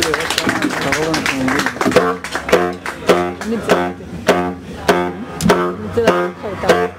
个你一下你这个太大了